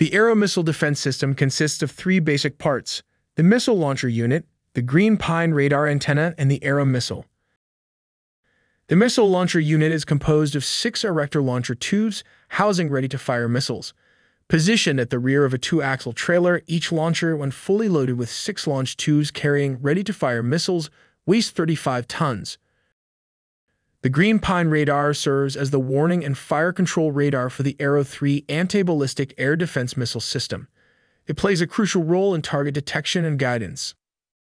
The Arrow Missile Defense System consists of three basic parts the Missile Launcher Unit, the Green Pine Radar Antenna, and the Arrow Missile. The missile launcher unit is composed of six erector launcher tubes housing ready to fire missiles. Positioned at the rear of a two axle trailer, each launcher, when fully loaded with six launch tubes carrying ready to fire missiles, weighs 35 tons. The Green Pine radar serves as the warning and fire control radar for the Arrow 3 anti ballistic air defense missile system. It plays a crucial role in target detection and guidance.